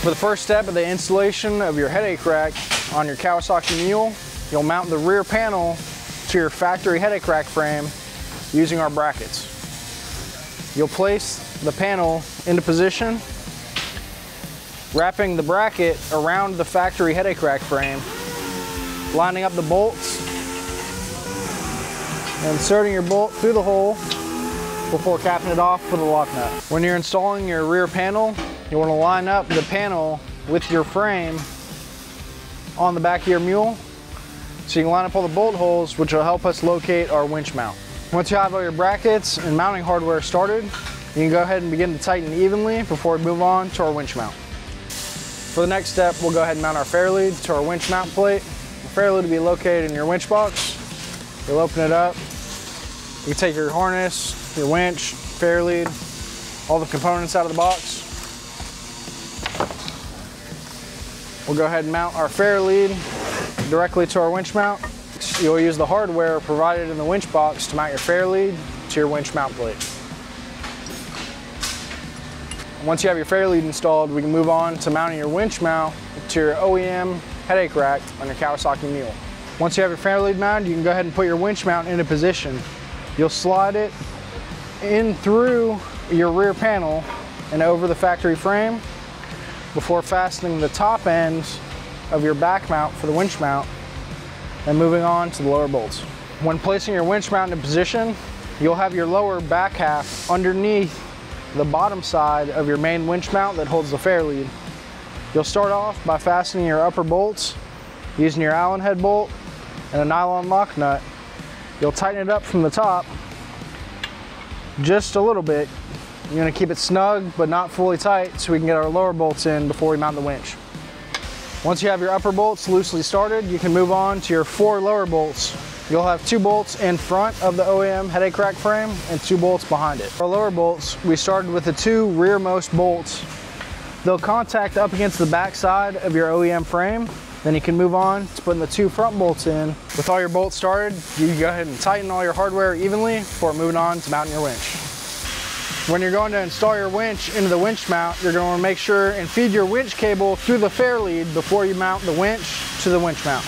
For the first step of the installation of your headache rack on your Kawasaki Mule, you'll mount the rear panel to your factory headache rack frame using our brackets. You'll place the panel into position, wrapping the bracket around the factory headache rack frame, lining up the bolts, inserting your bolt through the hole before capping it off with a lock nut. When you're installing your rear panel, you want to line up the panel with your frame on the back of your mule so you can line up all the bolt holes which will help us locate our winch mount. Once you have all your brackets and mounting hardware started, you can go ahead and begin to tighten evenly before we move on to our winch mount. For the next step, we'll go ahead and mount our fairlead to our winch mount plate. The fairlead will be located in your winch box. You'll open it up. You take your harness, your winch, fairlead, all the components out of the box. We'll go ahead and mount our fairlead directly to our winch mount. You'll use the hardware provided in the winch box to mount your fairlead to your winch mount plate. Once you have your fairlead installed, we can move on to mounting your winch mount to your OEM headache rack on your Kawasaki Mule. Once you have your fairlead mounted, you can go ahead and put your winch mount into position. You'll slide it in through your rear panel and over the factory frame before fastening the top end of your back mount for the winch mount and moving on to the lower bolts. When placing your winch mount in position, you'll have your lower back half underneath the bottom side of your main winch mount that holds the fairlead. You'll start off by fastening your upper bolts using your Allen head bolt and a nylon lock nut. You'll tighten it up from the top just a little bit. You're gonna keep it snug but not fully tight so we can get our lower bolts in before we mount the winch. Once you have your upper bolts loosely started, you can move on to your four lower bolts. You'll have two bolts in front of the OEM headache rack frame and two bolts behind it. For lower bolts, we started with the two rearmost bolts. They'll contact up against the back side of your OEM frame. Then you can move on to putting the two front bolts in. With all your bolts started, you can go ahead and tighten all your hardware evenly before moving on to mounting your winch. When you're going to install your winch into the winch mount, you're going to make sure and feed your winch cable through the fairlead before you mount the winch to the winch mount.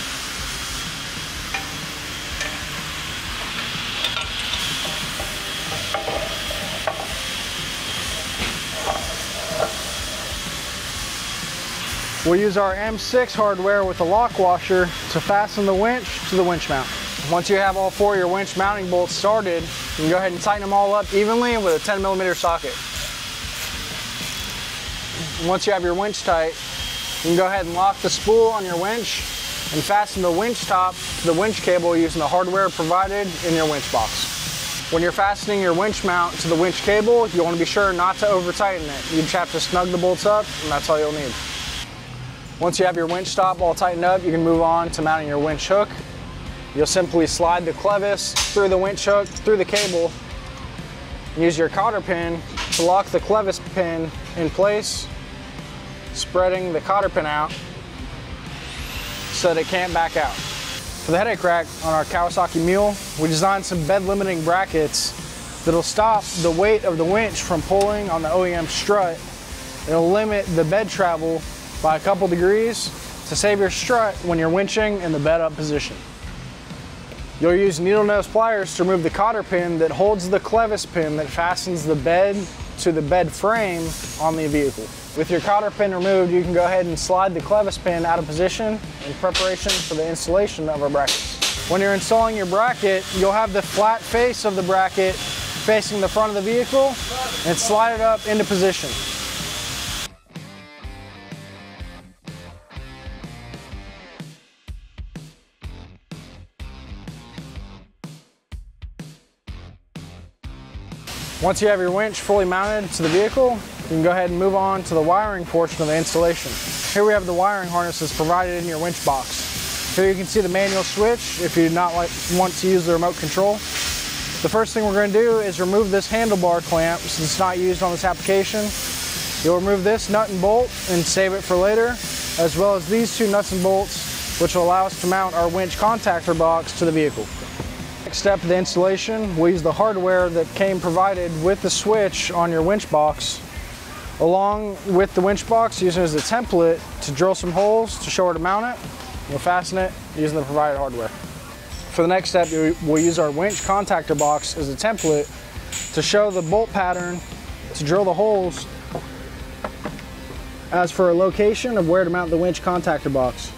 We'll use our M6 hardware with a lock washer to fasten the winch to the winch mount. Once you have all four of your winch mounting bolts started, you can go ahead and tighten them all up evenly with a 10 millimeter socket. Once you have your winch tight, you can go ahead and lock the spool on your winch and fasten the winch stop to the winch cable using the hardware provided in your winch box. When you're fastening your winch mount to the winch cable, you want to be sure not to over tighten it. You just have to snug the bolts up and that's all you'll need. Once you have your winch stop all tightened up, you can move on to mounting your winch hook. You'll simply slide the clevis through the winch hook, through the cable, use your cotter pin to lock the clevis pin in place, spreading the cotter pin out so that it can't back out. For the headache rack on our Kawasaki Mule, we designed some bed limiting brackets that'll stop the weight of the winch from pulling on the OEM strut. It'll limit the bed travel by a couple degrees to save your strut when you're winching in the bed up position. You'll use needle nose pliers to remove the cotter pin that holds the clevis pin that fastens the bed to the bed frame on the vehicle. With your cotter pin removed, you can go ahead and slide the clevis pin out of position in preparation for the installation of our brackets. When you're installing your bracket, you'll have the flat face of the bracket facing the front of the vehicle and slide it up into position. Once you have your winch fully mounted to the vehicle, you can go ahead and move on to the wiring portion of the installation. Here we have the wiring harnesses provided in your winch box. Here you can see the manual switch if you do not like, want to use the remote control. The first thing we're going to do is remove this handlebar clamp since it's not used on this application. You'll remove this nut and bolt and save it for later, as well as these two nuts and bolts, which will allow us to mount our winch contactor box to the vehicle. Next step of the installation, we'll use the hardware that came provided with the switch on your winch box, along with the winch box using as a template to drill some holes to show where to mount it. We'll fasten it using the provided hardware. For the next step, we'll use our winch contactor box as a template to show the bolt pattern to drill the holes as for a location of where to mount the winch contactor box.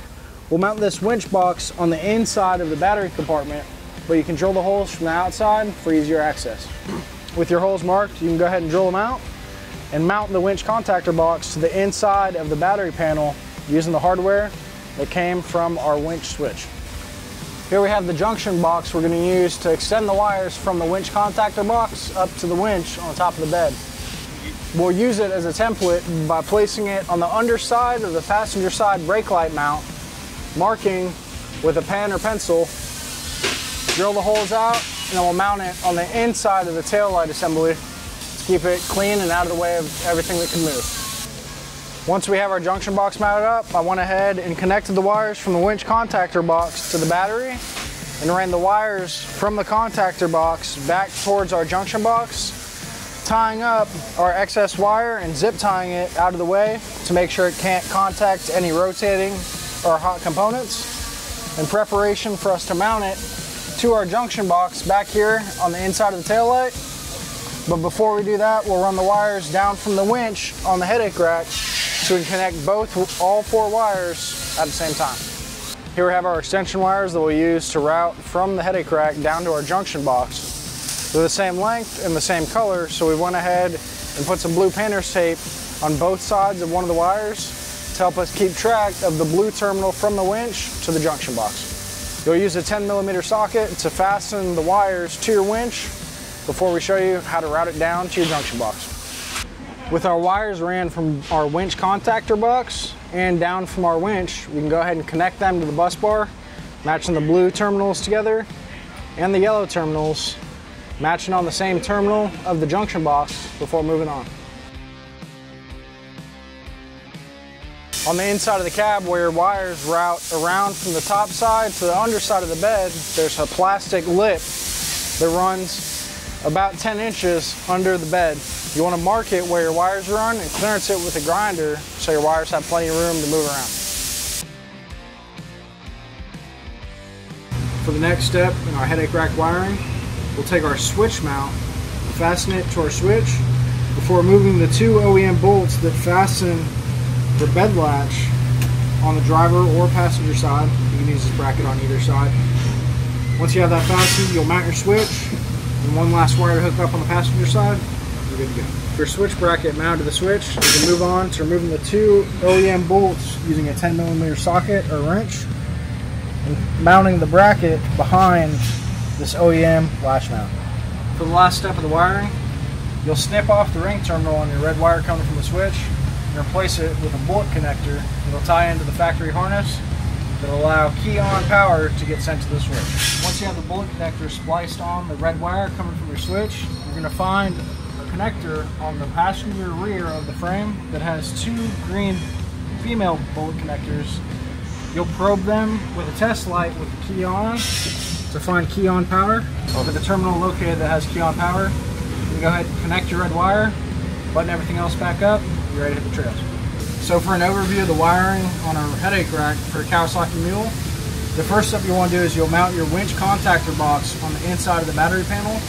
We'll mount this winch box on the inside of the battery compartment, but you can drill the holes from the outside for easier access. With your holes marked, you can go ahead and drill them out and mount the winch contactor box to the inside of the battery panel using the hardware that came from our winch switch. Here we have the junction box we're going to use to extend the wires from the winch contactor box up to the winch on top of the bed. We'll use it as a template by placing it on the underside of the passenger side brake light mount, marking with a pen or pencil, drill the holes out, and then we'll mount it on the inside of the tail light assembly to keep it clean and out of the way of everything that can move. Once we have our junction box mounted up, I went ahead and connected the wires from the winch contactor box to the battery and ran the wires from the contactor box back towards our junction box tying up our excess wire and zip tying it out of the way to make sure it can't contact any rotating or hot components in preparation for us to mount it to our junction box back here on the inside of the tail light. But before we do that, we'll run the wires down from the winch on the headache rack so we can connect both, all four wires at the same time. Here we have our extension wires that we'll use to route from the headache rack down to our junction box. They're the same length and the same color, so we went ahead and put some blue painter's tape on both sides of one of the wires to help us keep track of the blue terminal from the winch to the junction box. You'll use a 10 millimeter socket to fasten the wires to your winch before we show you how to route it down to your junction box. With our wires ran from our winch contactor box and down from our winch, we can go ahead and connect them to the bus bar, matching the blue terminals together and the yellow terminals matching on the same terminal of the junction box before moving on. On the inside of the cab where your wires route around from the top side to the underside of the bed, there's a plastic lip that runs about 10 inches under the bed. You want to mark it where your wires run and clearance it with a grinder so your wires have plenty of room to move around. For the next step in our headache rack wiring, we'll take our switch mount, fasten it to our switch before moving the two OEM bolts that fasten the bed latch on the driver or passenger side. You can use this bracket on either side. Once you have that fastened, you'll mount your switch and one last wire to hook up on the passenger side. You're good to go. Your switch bracket mounted to the switch, you can move on to removing the two OEM bolts using a 10 millimeter socket or wrench and mounting the bracket behind this OEM latch mount. For the last step of the wiring, you'll snip off the ring terminal on your red wire coming from the switch and replace it with a bullet connector that'll tie into the factory harness that'll allow key on power to get sent to the switch. Once you have the bullet connector spliced on the red wire coming from your switch, you're going to find a connector on the passenger rear of the frame that has two green female bullet connectors. You'll probe them with a test light with the key on to find key on power. Over the terminal located that has key on power, you can go ahead and connect your red wire, button everything else back up, you're ready the trails. So for an overview of the wiring on our headache rack for a Kawasaki Mule, the first step you want to do is you'll mount your winch contactor box on the inside of the battery panel,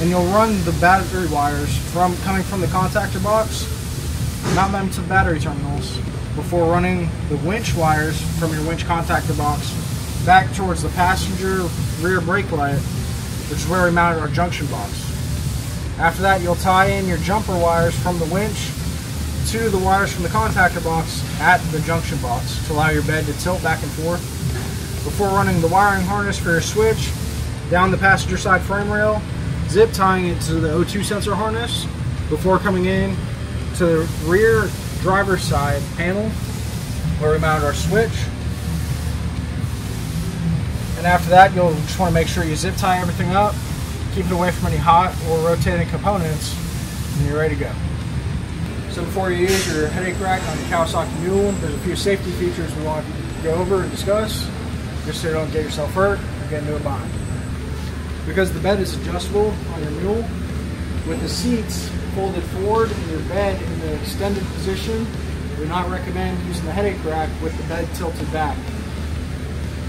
and you'll run the battery wires from coming from the contactor box, mount them to the battery terminals before running the winch wires from your winch contactor box back towards the passenger rear brake light, which is where we mounted our junction box. After that, you'll tie in your jumper wires from the winch to the wires from the contactor box at the junction box to allow your bed to tilt back and forth. Before running the wiring harness for your switch down the passenger side frame rail, zip tying it to the O2 sensor harness before coming in to the rear driver's side panel where we mount our switch and after that, you'll just want to make sure you zip tie everything up, keep it away from any hot or rotating components, and you're ready to go. So before you use your headache rack on your Kawasaki Mule, there's a few safety features we want to go over and discuss, just so you don't get yourself hurt or get into a bind. Because the bed is adjustable on your Mule, with the seats folded forward and your bed in the extended position, we do not recommend using the headache rack with the bed tilted back.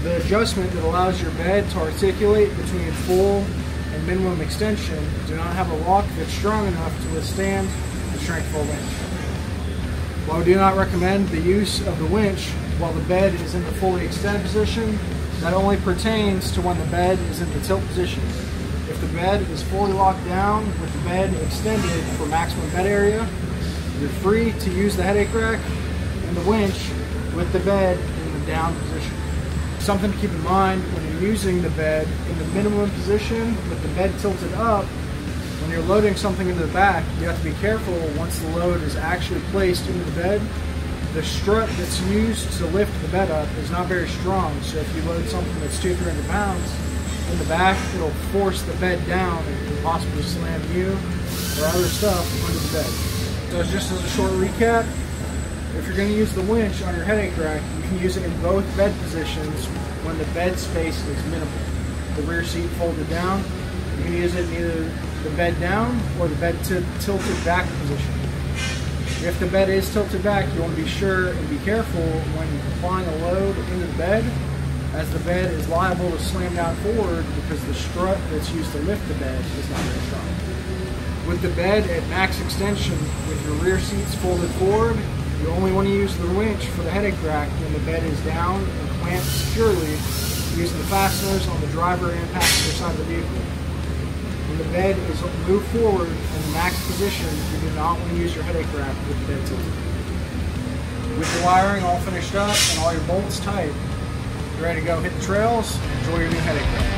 The adjustment that allows your bed to articulate between full and minimum extension do not have a lock that's strong enough to withstand the strength of winch. While we do not recommend the use of the winch while the bed is in the fully extended position, that only pertains to when the bed is in the tilt position. If the bed is fully locked down with the bed extended for maximum bed area, you're free to use the headache rack and the winch with the bed in the down position. Something to keep in mind when you're using the bed in the minimum position with the bed tilted up, when you're loading something into the back, you have to be careful once the load is actually placed into the bed. The strut that's used to lift the bed up is not very strong, so if you load something that's two, three hundred pounds in the back, it'll force the bed down and possibly slam you or other stuff under the bed. So just as a short recap, if you're going to use the winch on your headache rack, you can use it in both bed positions when the bed space is minimal. The rear seat folded down, you can use it in either the bed down or the bed tilted back position. If the bed is tilted back, you want to be sure and be careful when applying a load into the bed, as the bed is liable to slam down forward because the strut that's used to lift the bed is not very strong. With the bed at max extension with your rear seats folded forward, you only want to use the winch for the headache rack when the bed is down and clamped securely using the fasteners on the driver and passenger side of the vehicle. The bed is moved forward in the max position, you do not want to use your headache rack with the bed tilted. With your wiring all finished up and all your bolts tight, you're ready to go hit the trails enjoy your new headache rack.